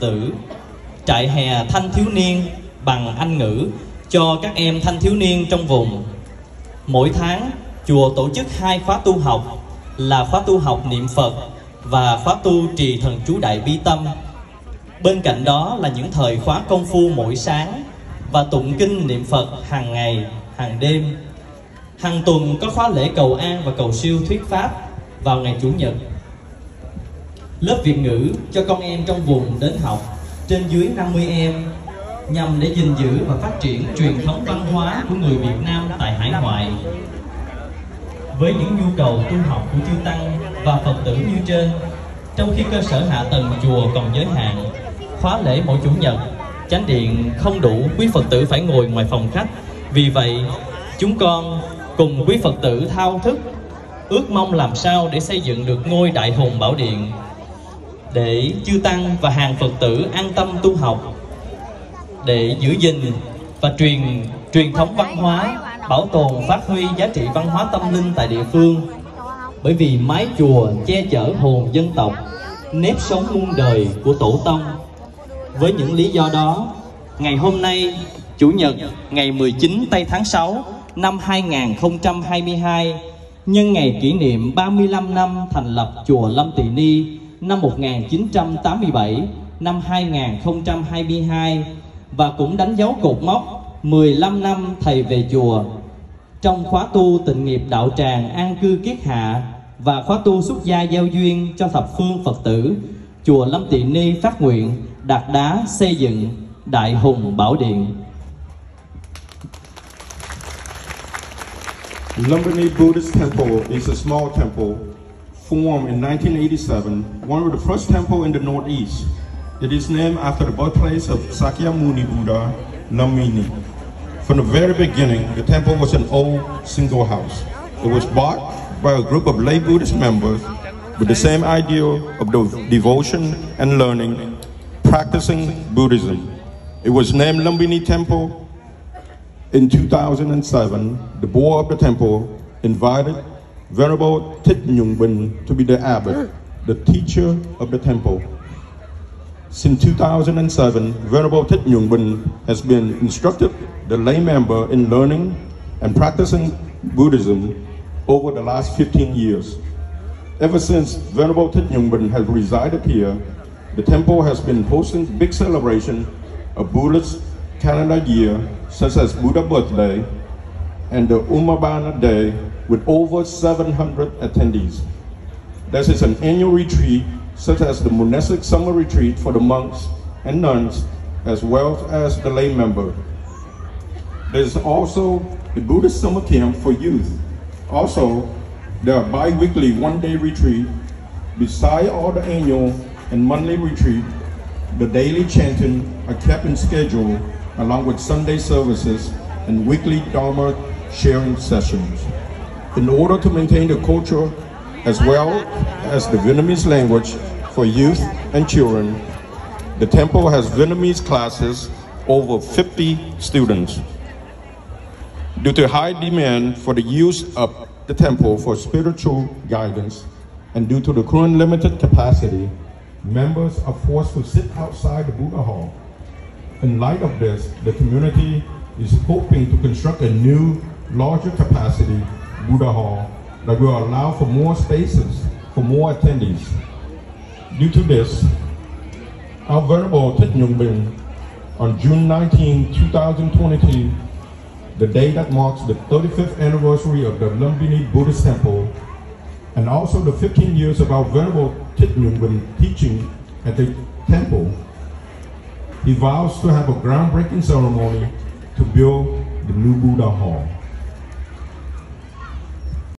tử trại hè thanh thiếu niên bằng Anh ngữ cho các em thanh thiếu niên trong vùng. Mỗi tháng, chùa tổ chức hai khóa tu học là khóa tu học niệm Phật và khóa tu trì thần chú đại bi tâm. Bên cạnh đó là những thời khóa công phu mỗi sáng và tụng kinh niệm Phật hàng ngày, hàng đêm. Hàng tuần có khóa lễ cầu an và cầu siêu thuyết pháp vào ngày Chủ nhật. Lớp Việt ngữ cho con em trong vùng đến học trên dưới 50 em nhằm để gìn giữ và phát triển truyền thống văn hóa của người Việt Nam tại hải ngoại. Với những nhu cầu tu học của chư tăng và Phật tử như trên, trong khi cơ sở hạ tầng chùa còn giới hạn, khóa lễ mỗi chủ nhật, chánh điện không đủ quý Phật tử phải ngồi ngoài phòng khách. Vì vậy, chúng con cùng quý Phật tử thao thức ước mong làm sao để xây dựng được ngôi đại hùng bảo điện để chư tăng và hàng Phật tử an tâm tu học, để giữ gìn và truyền truyền thống văn hóa, bảo tồn phát huy giá trị văn hóa tâm linh tại địa phương. Bởi vì mái chùa che chở hồn dân tộc, nếp sống muôn đời của tổ tông. Với những lý do đó, ngày hôm nay, chủ nhật, ngày 19 tây tháng 6 năm 2022 nhân ngày kỷ niệm 35 năm thành lập chùa Lâm Tỳ Ni năm 1987 năm 2022 và cũng đánh dấu cột mốc 15 năm thầy về chùa. Trong khóa tu tịnh nghiệp đạo tràng an cư kiết hạ và khóa tu xuất gia giao duyên cho thập phương Phật tử, chùa Lâm Tị Ni phát nguyện đạt đá xây dựng đại hùng bảo điện. Lumbini Buddhist Temple is a small temple formed in 1987, one of the first temple in the Northeast. It is named after the birthplace of Sakyamuni Buddha, Lumbini. From the very beginning, the temple was an old single house. It was bought by a group of lay Buddhist members with the same ideal of devotion and learning, practicing Buddhism. It was named Lumbini Temple in 2007, the board of the temple invited Venerable Thich Nhuang Bin to be the abbot, the teacher of the temple. Since 2007, Venerable Thich Nhuang Bin has been instructed the lay member in learning and practicing Buddhism over the last 15 years. Ever since Venerable Thich Nhuang Bin has resided here, the temple has been hosting big celebration of Buddhist calendar year, such as Buddha birthday and the Ullambana Day with over 700 attendees. This is an annual retreat, such as the monastic summer retreat for the monks and nuns, as well as the lay member. There's also the Buddhist summer camp for youth. Also, there are bi-weekly one-day retreat. Beside all the annual and monthly retreat, the daily chanting are kept in schedule along with Sunday services and weekly Dharma sharing sessions. In order to maintain the culture as well as the Vietnamese language for youth and children, the temple has Vietnamese classes, over 50 students. Due to high demand for the use of the temple for spiritual guidance, and due to the current limited capacity, members are forced to sit outside the Buddha Hall in light of this, the community is hoping to construct a new, larger capacity Buddha Hall that will allow for more spaces for more attendees. Due to this, our Venerable Thich Nhuang Bin, on June 19, 2022, the day that marks the 35th anniversary of the Lumbini Buddhist Temple, and also the 15 years of our Venerable Thich Nhuang Bin teaching at the temple, he vows to have a groundbreaking ceremony to build the new Buddha Hall.